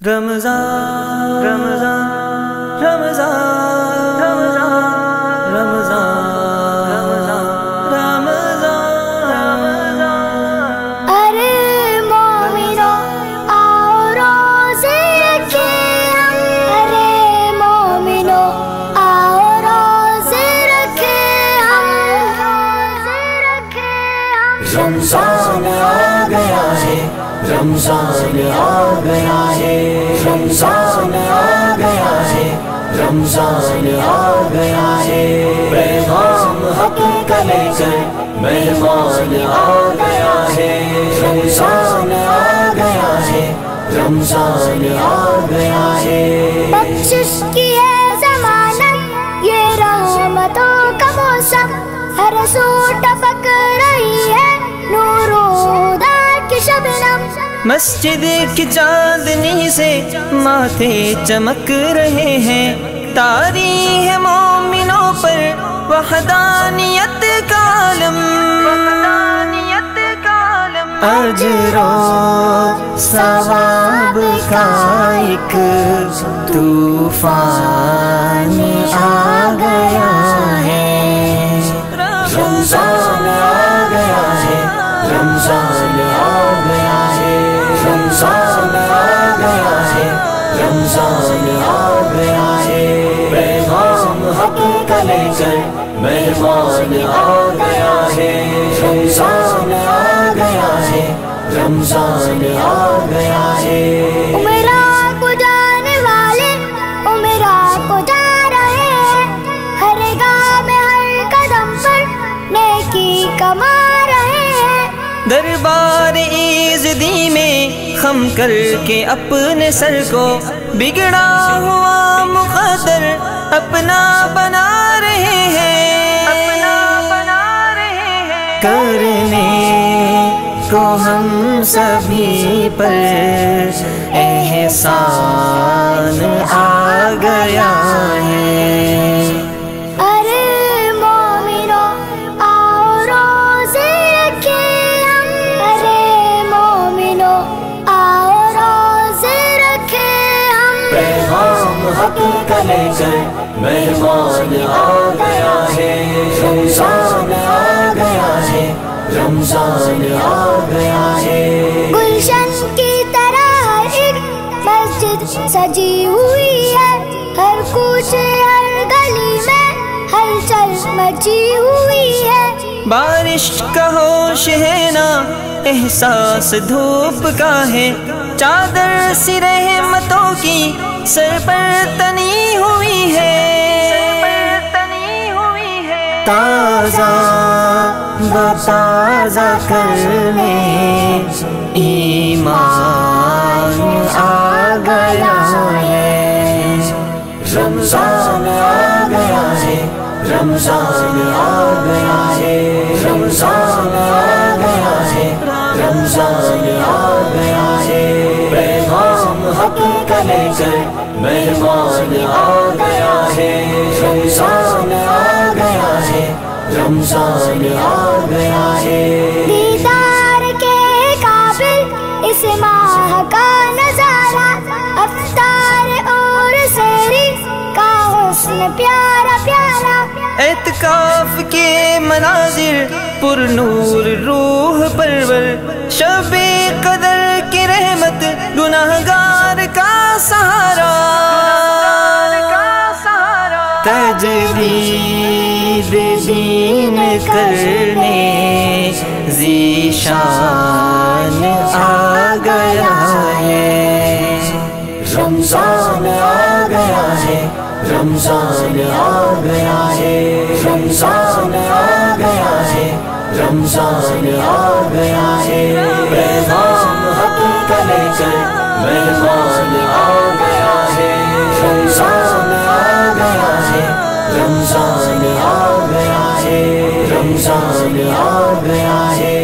रमज़ान रमज़ान रमज़ान रमज़ान आ गया है। रमज़ान आ गया है। रमज़ान आ गया है। पैगाम हक लेकर मेहमान आ गया है। रमज़ान आ गया है। रमज़ान आ गया है। की है जमानत। ये रहमतों का मौसम। हर सू टपक मस्जिद की चांदनी से माथे चमक रहे हैं। तारी है मोमिनों पर वहदानियत कालम। वहदानियत कालम। अजरो सवाब का एक तूफ़ान आ गया। रमज़ान आ गया है पैगाम हक का आ गया है। रमज़ान आ गया है। रमज़ान आ गया है दरबार ईजदी में खम करके अपने सर को बिगड़ा हुआ मुकदर अपना बना रहे हैं। अपना बना रहे हैं। करने को हम सभी पर एहसान आ हक का लेकर मेहमान आ गया है। रमज़ान आ गया है। रमज़ान आ गया है। गुलशन की तरह एक मस्जिद सजी हुई है। हर कूच हर गली में हलचल मची हुई है। बारिश का होश है ना एहसास धूप का है। चादर सी रहमतों की सर पर तनी हुई है। ताज़ा बताजा करने ईमान आ गया है। रमज़ान आ गया है, रमज़ान आ गया है, रमज़ान आ गया है, रमज़ान लेकर मेहमान आ गया है रमज़ान आ गया है रमज़ान आ गया है दीदार के काबिल इस माह का नज़ारा अफ्तार और सेरी का हुस्न प्यारा प्यारा। एतकाफ के मनाजिर, पुरनूर रूह परवर, शबे कदर की रहमत, गुनाहगार सहारा तजदीद दीन करने जीशान आ गया है। रमज़ान आ गया है, रमज़ान आ गया है, रमज़ान आ गया है, रमज़ान आ गया है। मेहमान आ गया है रमज़ान आ गया है रमज़ान आ गया है रमज़ान आ गया